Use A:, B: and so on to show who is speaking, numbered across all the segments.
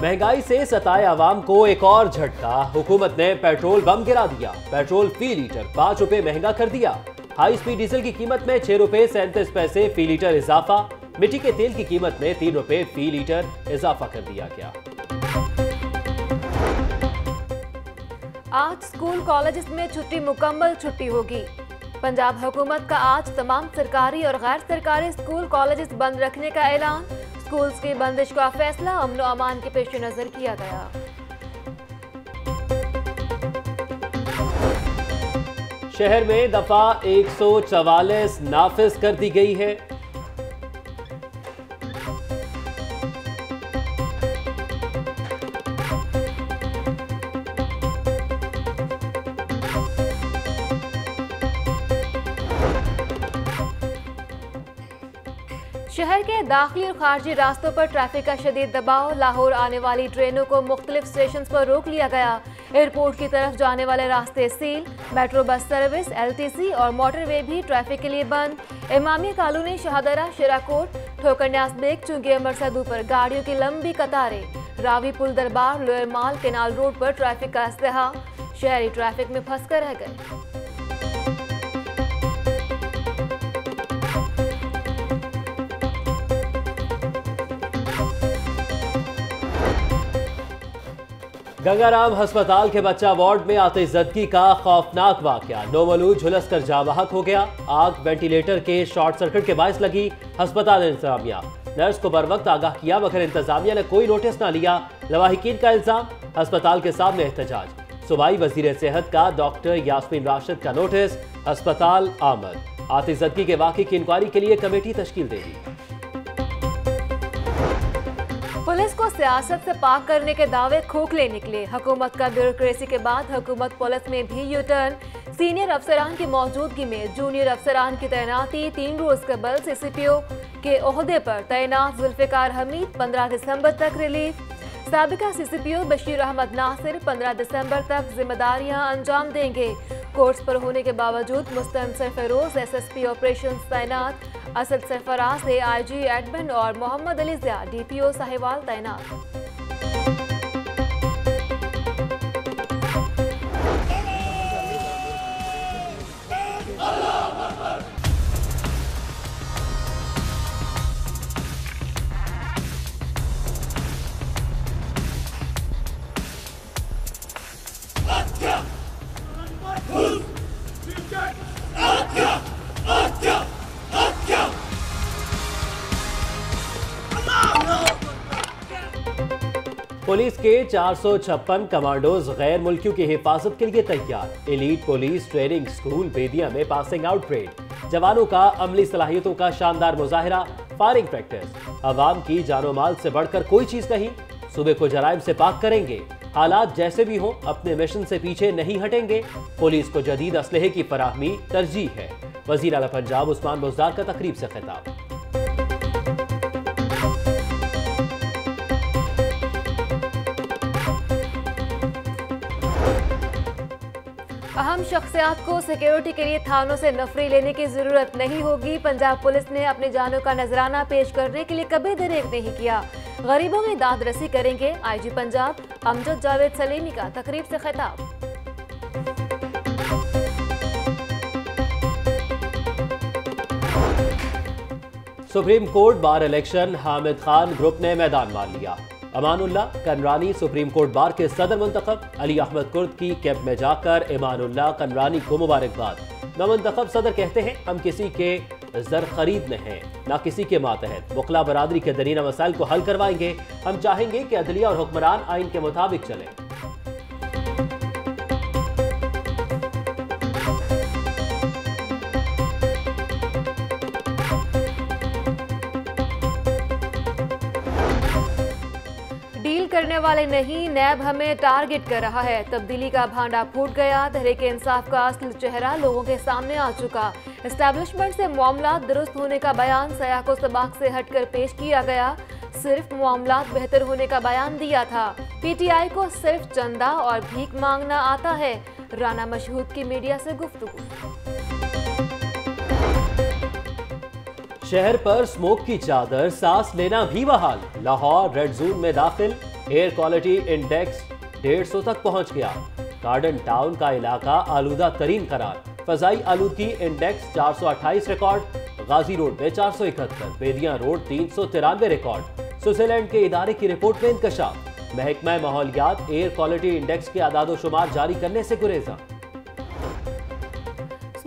A: مہنگائی سے ستائے عوام کو ایک اور جھٹکا۔ حکومت نے پیٹرول بم گرا دیا۔ پیٹرول فی لیٹر۔ پانچ روپے مہنگا کر دیا۔ ہائی سپیڈ ڈیزل کی قیمت میں چھ روپے سینتیس پیسے فی لیٹر اضافہ۔ مٹی کے تیل کی قیمت میں تین روپے فی لیٹر اضافہ کر دیا گیا۔
B: آج سکول کالجز میں چھٹی مکمل چھٹی ہوگی۔ پنجاب حکومت کا آج تمام سرکاری اور غیر سرکاری سکول کالجز بند رکھنے کا اعلان۔ سکولز کی بندش کا فیصلہ امن و امان کے پیش نظر کیا گیا۔
A: شہر میں دفعہ ایک سو چوالیس نافذ کر دی گئی ہے۔
B: شہر کے داخلی اور خارجی راستوں پر ٹریفک کا شدید دباؤ، لاہور آنے والی ٹرینوں کو مختلف سٹیشنز پر روک لیا گیا۔ ایئرپورٹ کی طرف جانے والے راستے seal, metro bus service, L T C اور موٹر وے بھی ٹریفک کے لیے بند۔ امامی کالونی شہدرہ شیراکوٹ ٹھوکر نیاز بیک چونگی مرسدو پر گاڑیوں کی لمبی قطاریں۔ راوی پل دربار، لوئر مال، کینال روڈ پر ٹریفک کا استحا شہری ٹریفک میں پھنس کر رہ گئے۔
A: گنگا رام ہسپتال کے بچہ وارڈ میں آتش زدگی کا خوفناک واقعہ۔ نوملو جھلس کر جاں ہو گیا۔ آگ، وینٹیلیٹر کے شارٹ سرکٹ کے باعث لگی ہسپتال انتظامیہ۔ نرس کو بر وقت آگاہ کیا مگر انتظامیہ نے کوئی نوٹس نہ لیا۔ لواحقین کا الزام۔ ہسپتال کے سامنے احتجاج۔ صوبائی وزیر صحت کا ڈاکٹر یاسمین راشد کا نوٹس۔ ہسپتال آمد۔ آتش زدگی کے واقعے کی انکوائری کے لیے کمیٹی تشکیل دے دی۔
B: سیاست سے پاک کرنے کے دعوے کھوکھلے نکلے۔ حکومت کا بیوروکریسی کے بعد حکومت پولس میں بھی یو ٹرن سینئر افسران کی موجودگی میں جونیئر افسران کی تعیناتی تین روز قبل سی سی پی او کے عہدے پر تعینات ذوالفقار حمید پندرہ دسمبر تک ریلیف۔ سابقہ سی سی پی او بشیر احمد ناصر پندرہ دسمبر تک ذمہ داریاں انجام دیں گے۔ کورس پر ہونے کے باوجود Mustansar Feroz, S S P operations, تعینات اسد سرفراز سے آئی جی ایڈمن اور محمد علی زیا ڈی پی او ساہیوال تعینات۔ Who's
A: پولیس کے چار سو چھپن کمانڈوز غیر ملکیوں کی حفاظت کے لیے تیار۔ Elite police training school Bedian میں پاسنگ آؤٹ پریڈ جوانوں کا عملی صلاحیتوں کا شاندار مظاہرہ۔ فائرنگ پریکٹس عوام کی جان و مال سے بڑھ کر کوئی چیز نہیں۔ صبح کو جرائم سے پاک کریں گے۔ حالات جیسے بھی ہوں، اپنے مشن سے پیچھے نہیں ہٹیں گے۔ پولیس کو جدید اسلحے کی فراہمی ترجیح ہے۔ وزیر اعلی پنجاب عثمان مزدار کا تقریب سے خطاب۔
B: اہم شخصیات کو سیکیورٹی کے لیے تھانوں سے نفری لینے کی ضرورت نہیں ہوگی۔ پنجاب پولیس نے اپنے جانوں کا نظرانہ پیش کرنے کے لیے کبھی دریک نہیں کیا۔ غریبوں میں داد رسی کریں گے۔ آئی جی پنجاب، امجد جاوید سلیمی کا تقریب سے خطاب۔
A: Supreme court bar election, Hamid Khan group نے میدان مار لیا۔ Aman Ullah کنرانی supreme court bar کے صدر منتخب علی احمد کرد کی کیپ میں جا کر امان اللہ کنرانی کو مبارکباد۔ نامنتخب صدر کہتے ہیں، ہم کسی کے زر خرید میں ہیں، نہ کسی کے ماتحت۔ وکلا برادری کے درینہ مسائل کو حل کروائیں گے۔ ہم چاہیں گے کہ عدلیہ اور حکمران آئین کے مطابق چلیں۔
B: کرنے والے نہیں، نیب ہمیں ٹارگٹ کر رہا ہے۔ تبدیلی کا بھانڈا پھوٹ گیا، تحریک انصاف کا اصل چہرہ لوگوں کے سامنے آ چکا۔ اسٹیبلشمنٹ سے معاملات درست ہونے کا بیان سیاح کو سباق سے ہٹ کر پیش کیا گیا۔ صرف معاملات بہتر ہونے کا بیان دیا تھا۔ پی ٹی آئی کو صرف چندہ اور بھیک مانگنا آتا ہے۔ رانا مشہود کی میڈیا سے گفتگو۔
A: شہر پر سموک کی چادر، سانس لینا بھی بحال۔ لاہور ریڈ زون میں داخل۔ ایئر کوالٹی انڈیکس ڈیڑھ سو تک پہنچ گیا۔ گارڈن ٹاؤن کا علاقہ آلودہ ترین قرار۔ فضائی آلودگی انڈیکس چار سو اٹھائیس ریکارڈ، غازی روڈ میں چار سو اکہتر، بیدیاں روڈ تین سو ترانوے ریکارڈ۔ سوئٹزرلینڈ کے ادارے کی رپورٹ میں انکشاف۔ محکمہ ماحولیات ایئر کوالٹی انڈیکس کے اعداد و شمار جاری کرنے سے گریزاں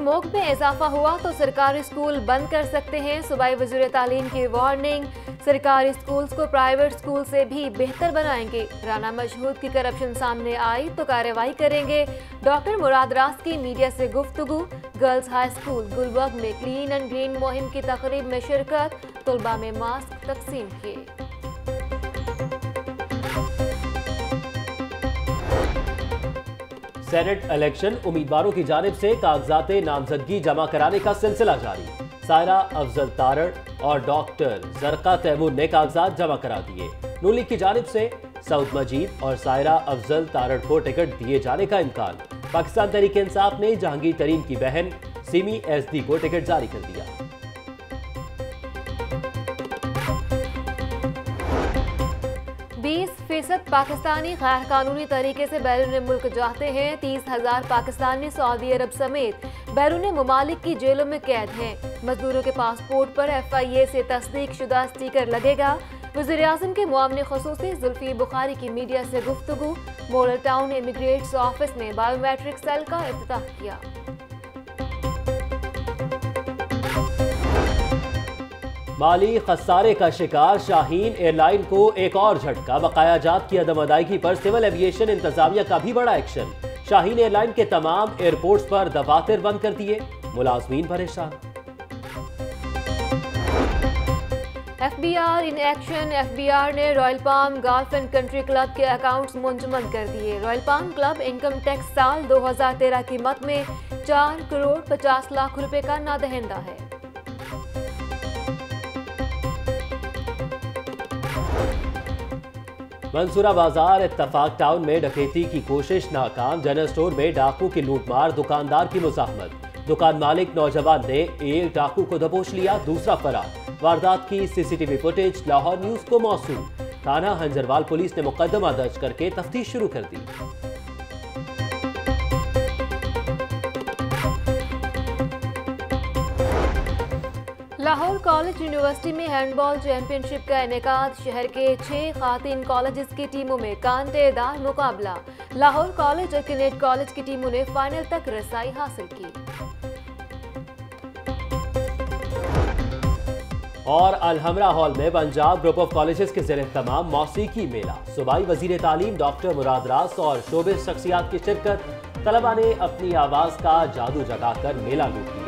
B: سموک میں اضافہ ہوا تو سرکاری سکول بند کر سکتے ہیں۔ صوبائی وزیر تعلیم کی وارننگ سرکاری سکولز کو پرائیویٹ سکول سے بھی بہتر بنائیں گے۔ رانا مشہود کی کرپشن سامنے آئی تو کارروائی کریں گے۔ ڈاکٹر مراد راس کی میڈیا سے گفتگو گرلز ہائی سکول گلبرگ میں کلین اینڈ گرین مہم کی تقریب میں شرکت طلبہ میں ماسک تقسیم کیے۔
A: سینٹ الیکشن امیدواروں کی جانب سے کاغذات نامزدگی جمع کرانے کا سلسلہ جاری۔ سائرہ افضل تارڑ اور ڈاکٹر زرقہ تیمور نے کاغذات جمع کرا دیے۔ نولی کی جانب سے سعود مجید اور سائرہ افضل تارڑ کو ٹکٹ دیے جانے کا امکان۔ پاکستان تحریک انصاف نے جہانگیر ترین کی بہن سیمی ایس ڈی کو ٹکٹ جاری کر دیا۔
B: فیصد پاکستانی غیر قانونی طریقے سے بیرون ملک جاتے ہیں، تیس ہزار پاکستانی سعودی عرب سمیت بیرون ممالک کی جیلوں میں قید ہیں۔ مزدوروں کے پاسپورٹ پر ایف آئی اے سے تصدیق شدہ سٹیکر لگے گا۔ وزیر اعظم کے معاملے خصوصی زلفی بخاری کی میڈیا سے گفتگو مولر ٹاؤن امیگریٹس آفس نے بایو میٹرک سیل کا افتتاح کیا۔
A: مالی خسارے کا شکار شاہین ایئر لائن کو ایک اور جھٹکا۔ بقایا جات کی عدم ادائیگی پر سول ایویشن انتظامیہ کا بھی بڑا ایکشن۔ شاہین ایئر لائن کے تمام ایئرپورٹس پر دفاتر بند کر دیے۔ ملازمین پریشان۔
B: F B R in action F B R نے royal palm golf and country club کے اکاؤنٹس منجمد کر دیے۔ Royal palm club income tax سال دو ہزار تیرہ کی مت میں چار کروڑ پچاس لاکھ روپے کا نادہندہ ہے۔
A: منصورہ بازار اتفاق ٹاؤن میں ڈکیتی کی کوشش ناکام، جنرل سٹور میں ڈاکو کی لوٹ مار، دکاندار کی مزاحمت۔ دکان مالک نوجوان نے ایک ڈاکو کو دبوچ لیا، دوسرا فرار۔ واردات کی C C T V footage Lahore news کو موصول تھانہ، ہنجروال پولیس نے مقدمہ درج کر کے تفتیش شروع کر دی۔
B: کالج یونیورسٹی میں ہینڈ بال چیمپئن شپ کا انعقاد، شہر کے چھ خواتین کالجز کی ٹیموں میں کانٹے دار مقابلہ۔ لاہور کالج اور کنیٹ کالج کی ٹیموں نے فائنل تک رسائی حاصل کی۔
A: اور الحمرہ ہال میں پنجاب گروپ آف کالجز کے زیر اہتمام موسیقی میلہ۔ صوبائی وزیر تعلیم ڈاکٹر مراد راس اور شوبز شخصیات کی شرکت، طلبہ نے اپنی آواز کا جادو جگا کر میلہ لوٹ لیا۔